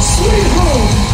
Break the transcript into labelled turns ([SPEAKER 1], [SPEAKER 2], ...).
[SPEAKER 1] sweet home.